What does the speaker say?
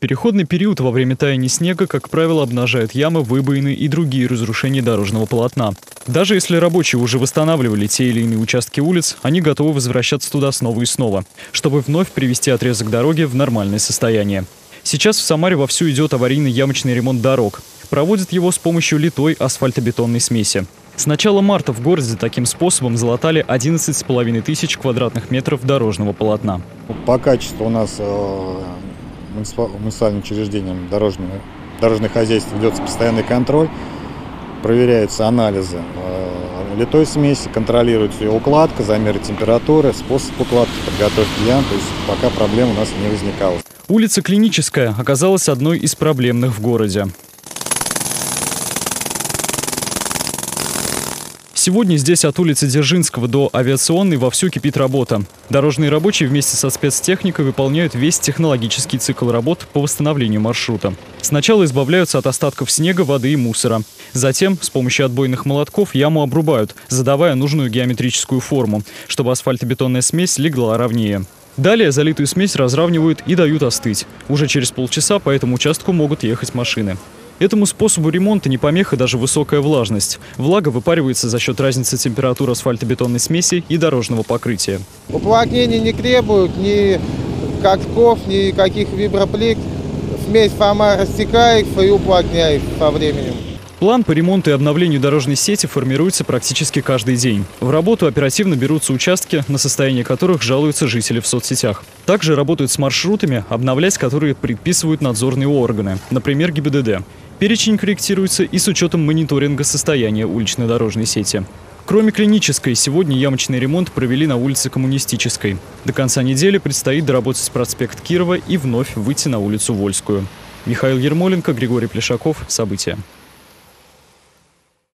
Переходный период во время таяния снега, как правило, обнажает ямы, выбоины и другие разрушения дорожного полотна. Даже если рабочие уже восстанавливали те или иные участки улиц, они готовы возвращаться туда снова и снова, чтобы вновь привести отрезок дороги в нормальное состояние. Сейчас в Самаре вовсю идет аварийный ямочный ремонт дорог. Проводят его с помощью литой асфальтобетонной смеси. С начала марта в городе таким способом залатали 11,5 тысяч квадратных метров дорожного полотна. По качеству у нас э, муниципальным учреждением дорожного, дорожное хозяйство ведется постоянный контроль, проверяются анализы э, литой смеси, контролируется ее укладка, замеры температуры, способ укладки, подготовки ям. То есть пока проблем у нас не возникало. Улица Клиническая оказалась одной из проблемных в городе. Сегодня здесь от улицы Дзержинского до Авиационной вовсю кипит работа. Дорожные рабочие вместе со спецтехникой выполняют весь технологический цикл работ по восстановлению маршрута. Сначала избавляются от остатков снега, воды и мусора. Затем с помощью отбойных молотков яму обрубают, задавая нужную геометрическую форму, чтобы асфальтобетонная смесь легла ровнее. Далее залитую смесь разравнивают и дают остыть. Уже через полчаса по этому участку могут ехать машины. Этому способу ремонта не помеха даже высокая влажность. Влага выпаривается за счет разницы температуры асфальтобетонной смеси и дорожного покрытия. Уплотнения не требуют ни катков, ни каких виброплит. Смесь сама растекается и уплотняет со временем. План по ремонту и обновлению дорожной сети формируется практически каждый день. В работу оперативно берутся участки, на состояние которых жалуются жители в соцсетях. Также работают с маршрутами, обновлять которые предписывают надзорные органы, например, ГИБДД. Перечень корректируется и с учетом мониторинга состояния уличной дорожной сети. Кроме клинической, сегодня ямочный ремонт провели на улице Коммунистической. До конца недели предстоит доработать проспект Кирова и вновь выйти на улицу Вольскую. Михаил Ермоленко, Григорий Плешаков. События.